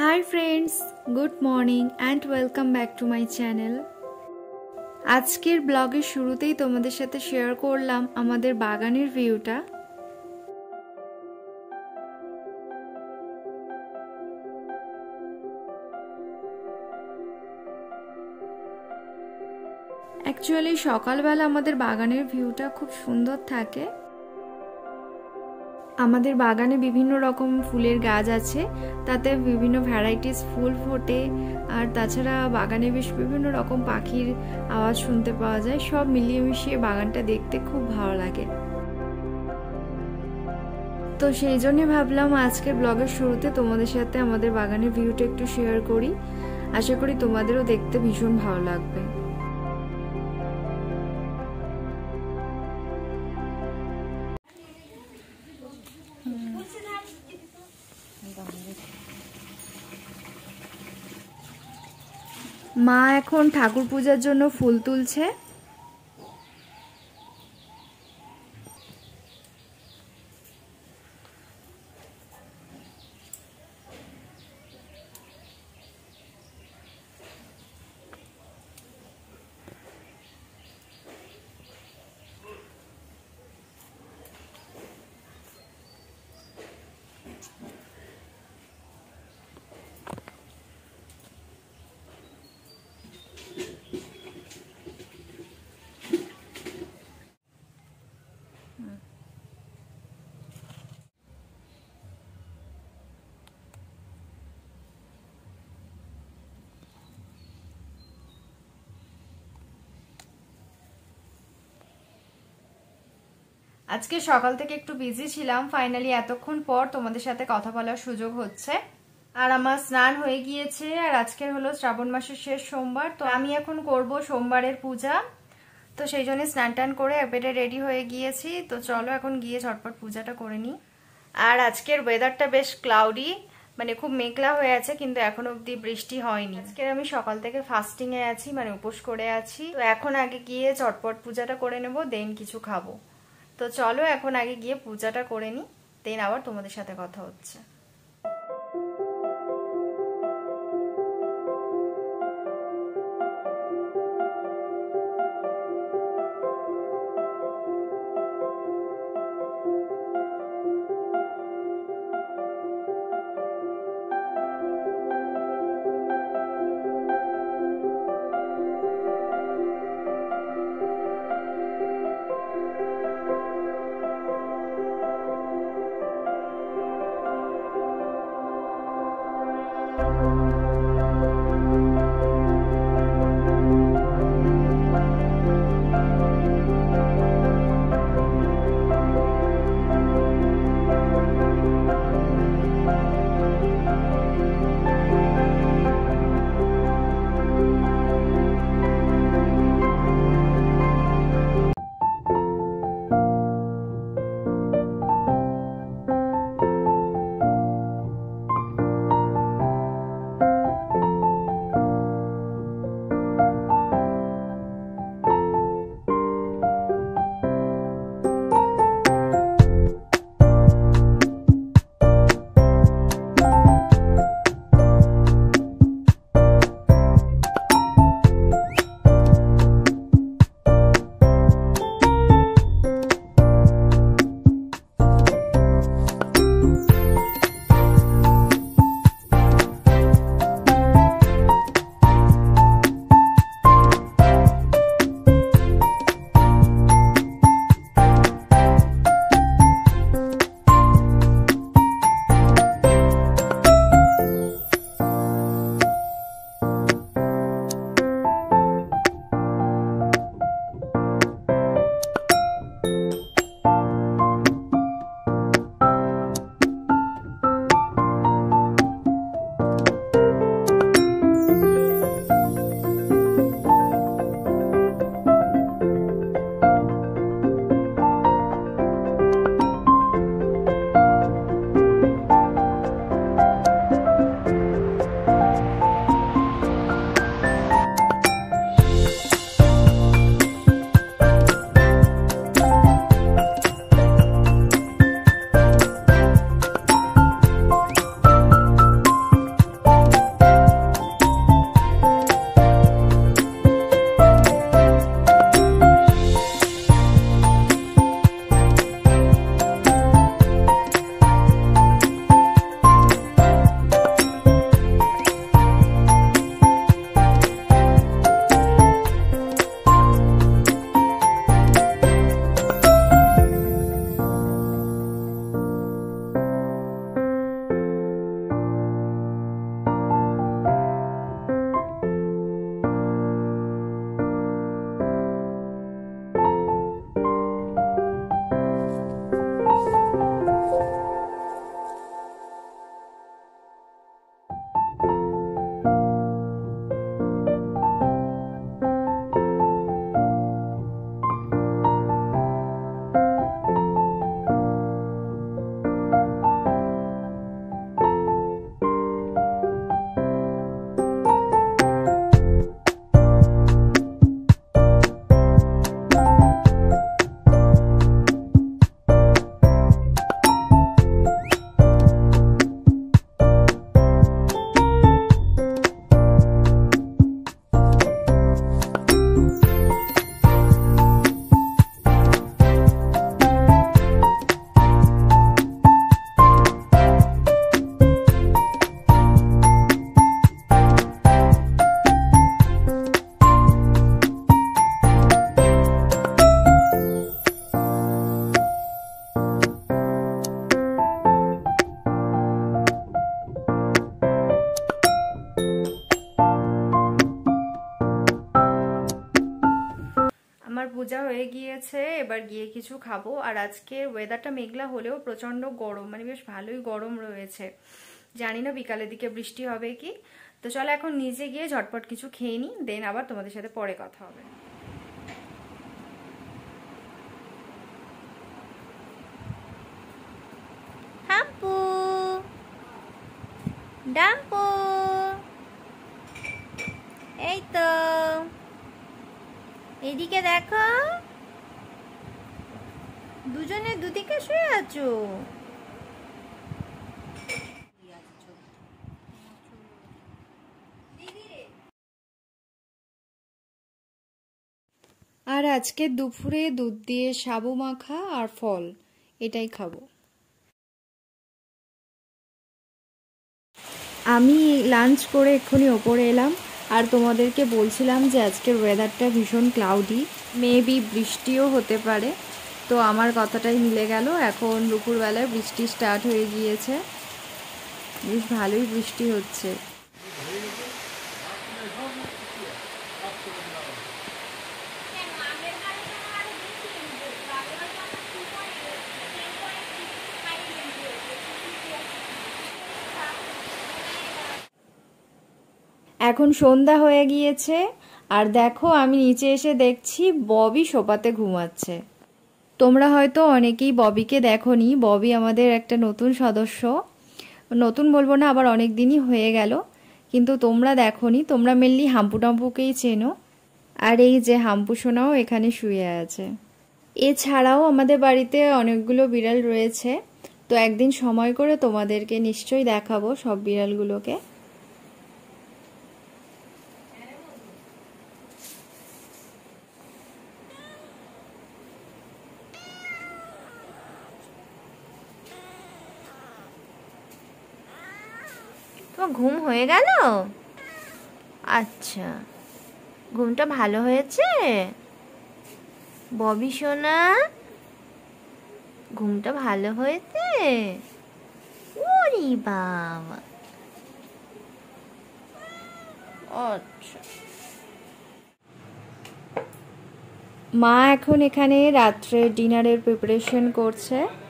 Hi friends good morning and welcome back to my channel আজকের ব্লগের শুরুতেই তোমাদের সাথে শেয়ার করলাম আমাদের বাগানের ভিউটা অ্যাকচুয়ালি সকালবেলা আমাদের বাগানের ভিউটা খুব সুন্দর থাকে। আমাদের বাগানে বিভিন্ন রকম ফুলের গাছ আছে, তাতে বিভিন্ন ভ্যারাইটিস ফুল ফোটে, আর তাছাড়া বাগানে বেশ বিভিন্ন রকম পাখির আওয়াজ শুনতে পাওয়া যায়, সব মিলিয়ে মিশিয়ে বাগানটা দেখতে খুব ভালো লাগে। তো সেই জন্যে ভাবলাম আজকের ব্লগের শুরুতে তোমাদের সাথে আমাদের বাগানের ভিউটা একটু শেয়ার করি। আশা করি তোমাদেরও দেখতে ভীষণ ভালো লাগবে। মা এখন ঠাকুর পূজার জন্য ফুল তুলছে। আজকে সকাল থেকে একটু বিজি ছিলাম। ফাইনালি এতক্ষণ পর তোমাদের সাথে কথা বলার সুযোগ হচ্ছে। আর আমার স্নান হয়ে গিয়েছে, আর আজকের হলো শ্রাবণ মাসের শেষ সোমবার, তো আমি এখন করব সোমবারের পূজা। তো সেই জন্য স্নান টান করে এবারে রেডি হয়ে গিয়েছি। তো চলো এখন গিয়ে ঝটপট পূজাটা করে নিই। আর আজকের ওয়েদারটা বেশ ক্লাউডি মানে খুব মেঘলা হয়ে আছে, কিন্তু এখন অবধি বৃষ্টি হয়নি। আজকের আমি সকাল থেকে ফাস্টিং এ আছি মানে উপোস করে আছি। তো এখন আগে গিয়ে চটপট পূজাটা করে নেব, দেন কিছু খাব। তো চলো এখন আগে গিয়ে পূজাটা করে নিই দেন আবার তোমাদের সাথে কথা হচ্ছে। পূজা হয়ে গিয়েছে, এবার গিয়ে কিছু খাব। আর আজকে ওয়েদারটা মেঘলা হলেও প্রচণ্ড গরম মানে বেশ ভালোই গরম রয়েছে। জানি না বিকালের দিকে বৃষ্টি হবে কি। তো চলো এখন নিজে গিয়ে ঝটপট কিছু খেয়ে নিই দেন আবার তোমাদের সাথে পরে কথা হবে। এই তো। এদিকে দেখো। দুজনে দুদিকে শুয়ে আছো? আর আজকে দুপুরে দুধ দিয়ে সাবু মাখা আর ফল, এটাই খাব। আমি লাঞ্চ করে এক্ষুনি ওপরে এলাম। আর তোমাদেরকে বলছিলাম যে আজকের ওয়েদারটা ভীষণ ক্লাউডি মেবি বৃষ্টিও হতে পারে। তো আমার কথাটাই মিলে গেল, এখন দুপুরবেলায় বৃষ্টি স্টার্ট হয়ে গিয়েছে। বেশ ভালোই বৃষ্টি হচ্ছে। এখন সন্ধ্যা হয়ে গিয়েছে, আর দেখো আমি নিচে এসে দেখছি ববি সোপাতে ঘুমাচ্ছে। তোমরা হয়তো অনেকেই ববিকে দেখনি। ববি আমাদের একটা নতুন সদস্য। নতুন বলব না, আবার অনেক দিনই হয়ে গেল, কিন্তু তোমরা দেখনি। তোমরা মেনলি হাম্পু টাম্পুকেই চেনো। আর এই যে হাম্পু সোনাও এখানে শুয়ে আছে। এছাড়াও আমাদের বাড়িতে অনেকগুলো বিড়াল রয়েছে। তো একদিন সময় করে তোমাদেরকে নিশ্চয়ই দেখাবো সব বিড়ালগুলোকে। তোমার ঘুম হয়ে গেল? আচ্ছা। ঘুমটা ভালো হয়েছে? ববি সোনা? ঘুমটা ভালো হয়েছে? বাবা। আচ্ছা। মা এখন এখানে রাত্রে ডিনারের প্রিপারেশন করছে।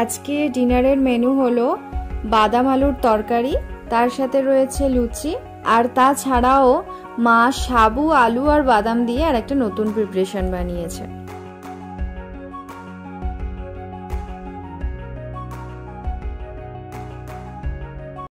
আজকে ডিনারের মেনু হলো বাদাম আলুর তরকারি, তার সাথে রয়েছে লুচি, আর তাছাড়াও মা সাবু, আলু আর বাদাম দিয়ে আর একটা নতুন প্রিপারেশন বানিয়েছে।